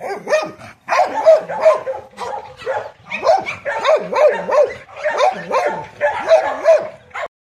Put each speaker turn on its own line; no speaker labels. Oh, Woo!